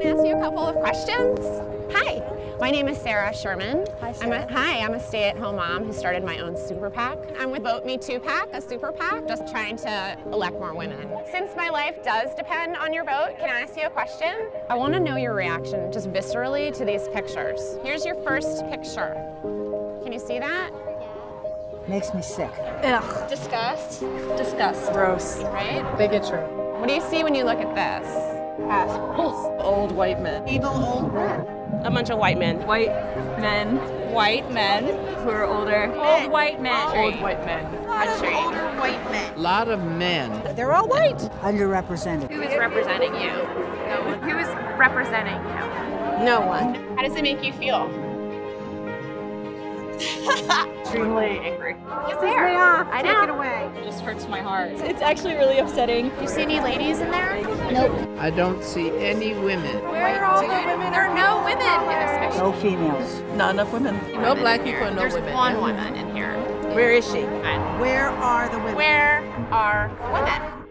Can I ask you a couple of questions? Hi, my name is Sarah Sherman. Hi, I'm Sarah. a, hi, I'm a stay-at-home mom who started my own super PAC. I'm with Vote Me Too PAC, a super PAC, just trying to elect more women. Since my life does depend on your vote, can I ask you a question? I want to know your reaction, just viscerally, to these pictures. Here's your first picture. Can you see that? Makes me sick. Ugh. Disgust, Disgust. Gross. right? Bigotry. What do you see when you look at this? Assholes. Old white men. Evil old men. A bunch of white men. White men White men. who are older. Old white men. Old white men. A lot of older white men. lot of men. They're all white. Underrepresented. Who is representing you? No one. Who is representing you? No one. How does it make you feel? Extremely angry. It's there. I know. Take it away. It just hurts my heart. It's actually really upsetting. Do you see any ladies in there? Nope. I don't see any women. Where are all the women? There are no women in this picture. No females. Not enough women. No black people and no There's women. one woman in here. Where is she? Where are the women? Where are women?